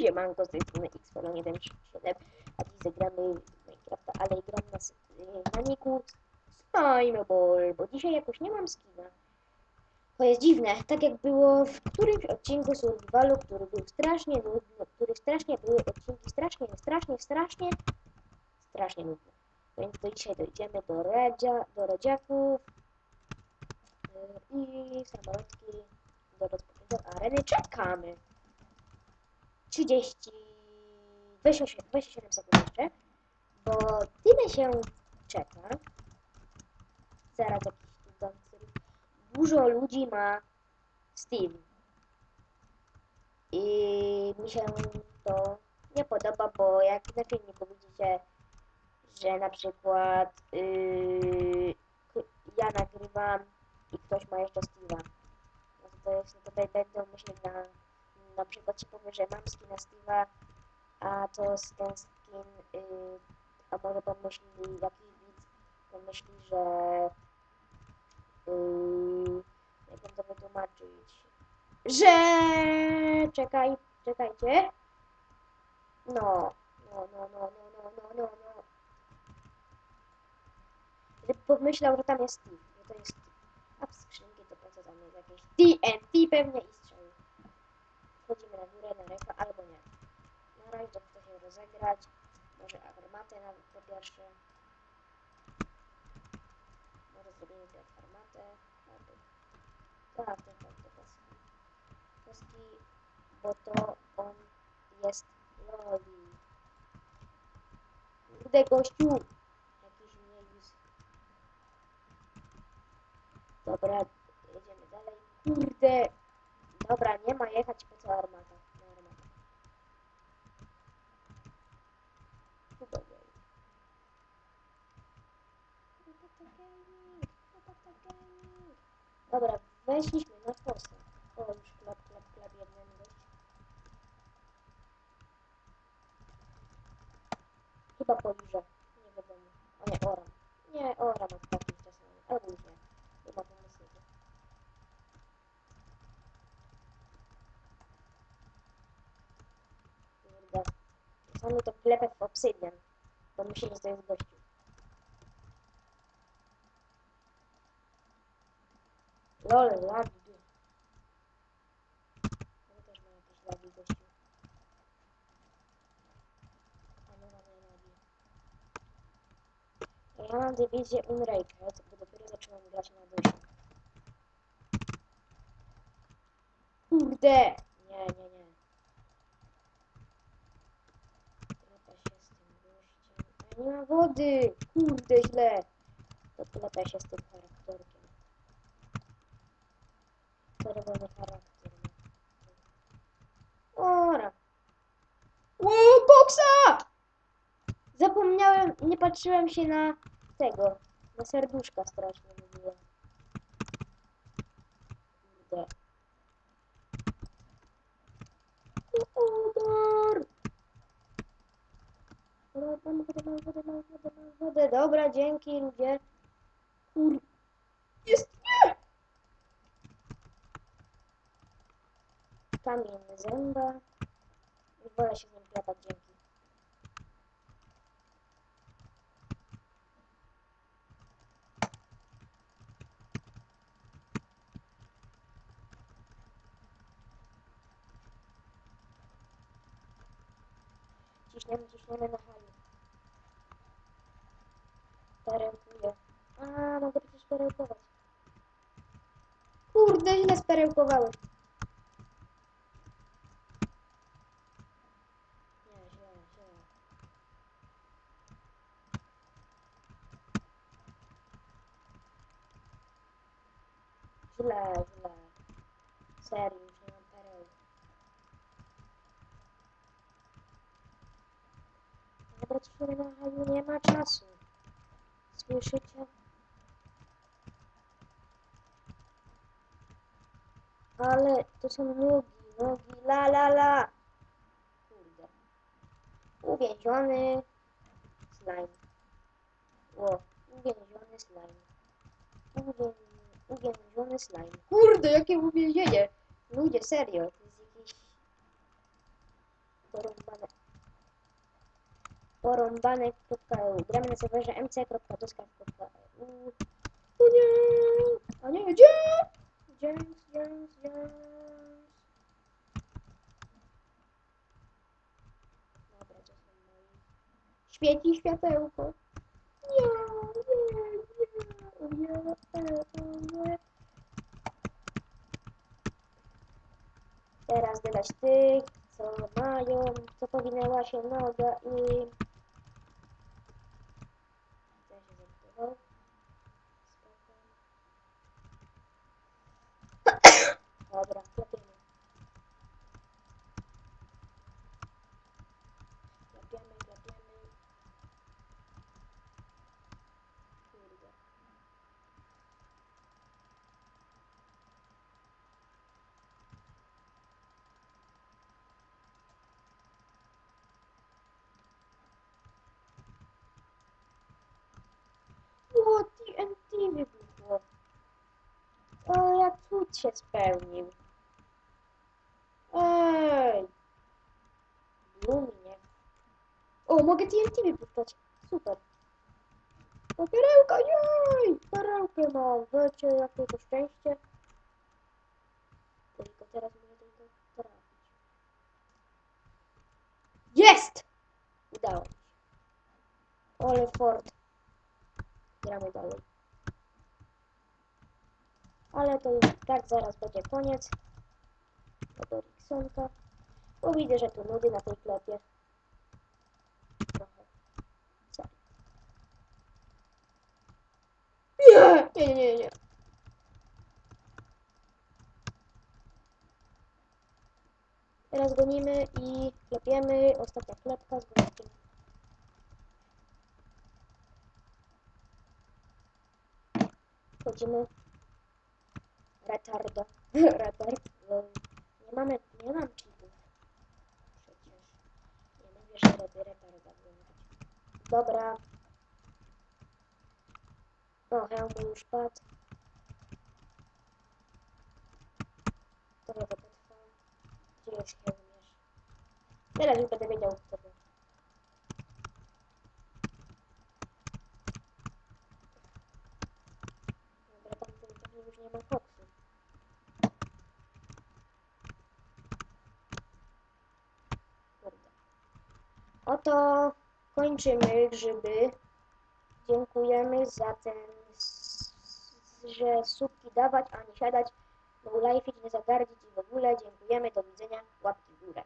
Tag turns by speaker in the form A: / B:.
A: Siemanko, z tej strony X137, a dziś zagramy w Minecrafta, ale gram na, na niku Slimeball, bo dzisiaj jakoś nie mam skina. To jest dziwne, tak jak było w którymś odcinku Survivalu, który był strasznie nudny, który strasznie były odcinki strasznie, strasznie, strasznie, strasznie nudne. Więc do dzisiaj dojdziemy do radzia, do radziaków y, i samolotki do rozpoczęcia areny. Czekamy! 30, 27, 27 sekund jeszcze, bo tyle się czeka. Zaraz jakiś tu. Dużo ludzi ma Steam. I mi się to nie podoba, bo jak na filmiku widzicie, że na przykład yy, ja nagrywam i ktoś ma jeszcze Steve'a. No to, jest, to be- będą myśleć na, na przykład ci powie, że mam skina Steve'a, a to z ten skin, yy, a może pomyśli jakiś widz, pomyśli, że yy, jak mam to wytłumaczyć, że czekaj, czekajcie, no, no, no, no, no, no, no, no, no. Że pomyślał, że tam jest Steve, że to jest Steve. A w skrzynki to po co jest jakieś TNT pewnie i. Wchodzimy na górę, na refa, albo nie. Na razie to chce się rozegrać. Może armatę nawet po pierwsze. Może zrobimy teraz armatę. Tak, tak, tak, to paski. Paski, bo to on jest loli. Kurde gościu! Jakiś miejsc. Dobra, jedziemy dalej. Kurde! Dobra, nie ma jechać po co armata. Dobra, weszliśmy na fosa. O, już klap, klap, klap, jeden gość. Chyba poliżę. Nie wiadomo. A nie, oram. Nie, oram od czasami. Albo już ma pomysłu. Kurde. Czasami to klepę w obsydian. Bo to jest gościu. Lol, lagi. Ja też mam jakieś lagi gościu. A nie mam lagi. Ja mam dywizję Unrated, bo dopiero zacząłem grać na duszy. Kurde! Nie, nie, nie. Klepa się z tym gościem. A nie ma wody! Kurde, źle. Klepa się z tym charakterkiem. Czerwony charakter. Ora! O, boksa! Zapomniałem, nie patrzyłem się na tego, na serduszka strasznie mówiłem. Kurde. Udar! Dobra, mam wodę, mam wodę, mam wodę, mam wodę. Dobra, dzięki ludzie. Kur... Jest nie! Kamień zęba. Nie wolę się z nim klepać, dzięki. Ciśniemy, ciśniemy na hali. Perełkuję. A, mogę przecież perełkować. Kurde, źle sperełkowałem. Nie, źle, źle. Źle, źle. Serio, już nie mam pereł. Dobra, na hali, nie ma czasu. Słyszycie? Ale to są nogi, nogi, la la la. Kurde. Uwięziony slime. O, uwięziony slime. Uwię... Uwięziony slime. Kurde, jakie uwięzienie. Ludzie, serio, to jest jakiś... porąbane. Porąbane.eu. Gramy na serwerze mc.doskaw.eu. O nie! O nie, gdzie? James, James, James. Dobra, to są moi. Świeci światełko. Nie, nie, nie, nie, nie. Teraz dodać tych, co mają, co powinęła się noga i... Ten się zabudował. Spoko. Dobra, klepiemy. Klepiemy, klepiemy. Kurde. O, TNT wybuchło. O, jak cud się spełnił. Ej! Blumi, nie? O, mogę TNT wypuszczać. Super. O, perełka, jej! Perełkę mam. Wiecie, jakie to szczęście. Tylko teraz muszę tylko trafić. Jest! Udało. Ole Ford. Gramy dalej. Ale to już tak zaraz będzie koniec. Do Ricksonka. Bo widzę, że tu nudy na tej klepie. Trochę. Nie, nie, nie, nie. Teraz gonimy i klepiemy. Ostatnia klepka z gonikiem. Wchodzimy. Retardo. Retard. Nie mamy, nie mam cheatów. Przecież. Nie mówię, że robię retarda. Dobra. O, hełm już padł. Trochę to potrwa. Gdzie jest hełmierz? Teraz już będę wiedział, to. Dobra, tam już nie ma koksu. Kurde. Oto kończymy grzyby. Dziękujemy za ten, że słupki dawać, a nie siadać. No life nie zagardzić i w ogóle. Dziękujemy, do widzenia, łapki w górę.